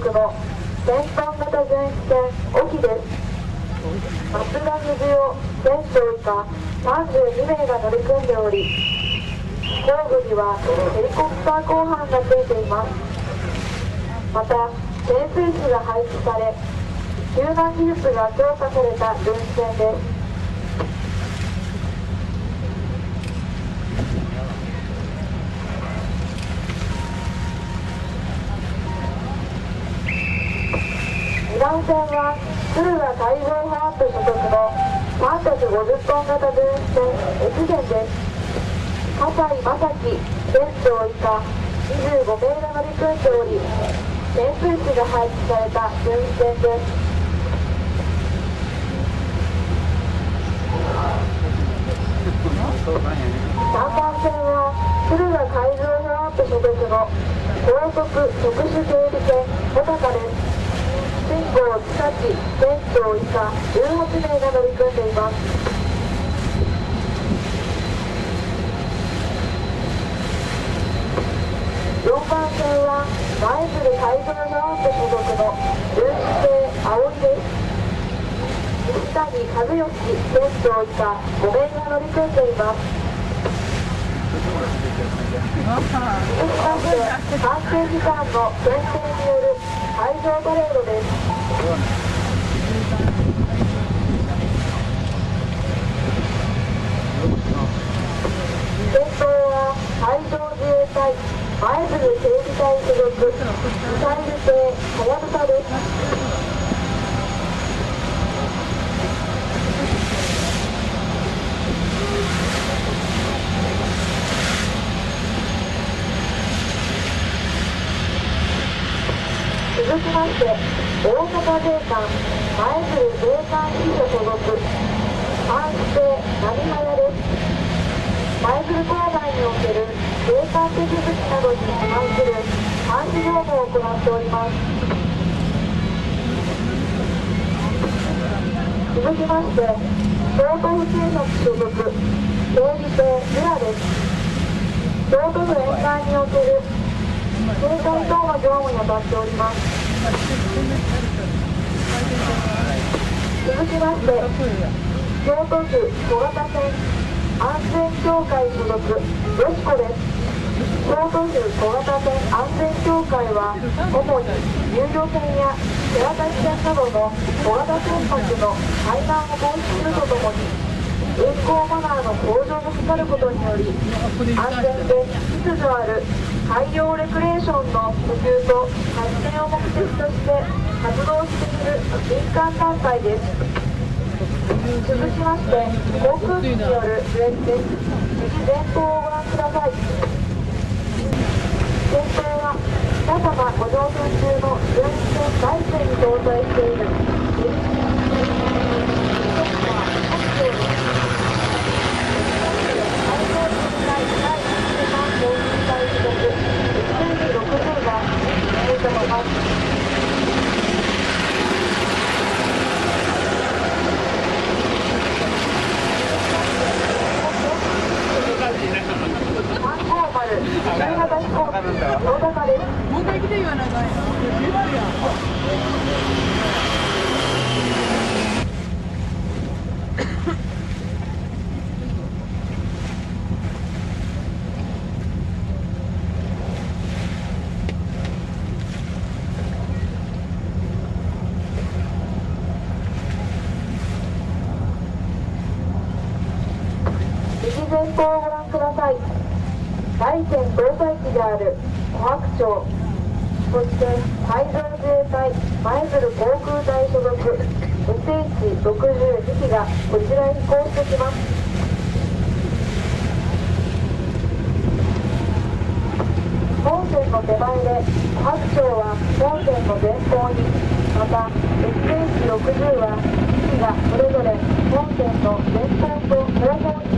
属の戦艦型巡視船沖です。松田水代船長以下32名が乗り組んでおり後部にはヘリコプター甲板がついています。また潜水士が配置され救難技術が強化された巡視船です。二段線は敦賀海上保安部所属の350トン型巡視船越前です葛西正樹船長以下25名が乗り組んでおり潜水士が配置された巡視船です3番線は敦賀海上保安部所属の高速特殊警備船穂高です進行近き船長以下18名が乗り組んでいます。4番線は舞鶴海上保安部所属の巡視艇青いです。西谷和義船長以下5名が乗り組んでいます。続きまして関係機関の先生による海上パレードです。先頭は海上自衛隊舞鶴警備隊所属ミサイル艇はやぶさです。続きまして大阪税関舞鶴税関支所所属。監視艇波早です。舞鶴郊外における税関手続きなどに関する監視業務を行っております。続きまして京都府警察所属警備艇ミラです京都府沿岸における警戒等の業務に当たっております。続きまして京都府小型船安全協会所属よしこです京都府小型船安全協会は主に遊漁船や手渡し船などの小型船舶の海難を防止するとともに運航マナーの向上を図ることにより安全で秩序ある海洋レクレーションの普及と発展を目的として活動している民間団体です。続きまして航空機によるブレーキです右前方をご覧ください。前方は皆様ご乗船中の巡視船大船に搭載している海上自衛隊第23航空隊所属 SN60 が入っています観光丸新潟飛行右前方をご覧ください。大機である琥珀町そして海上自衛隊舞鶴航空隊所属 SH62 機がこちらに飛行してきます。本線の手前で琥珀町は本線の前方にまた SH60 は機がそれぞれ本線の前方と後方に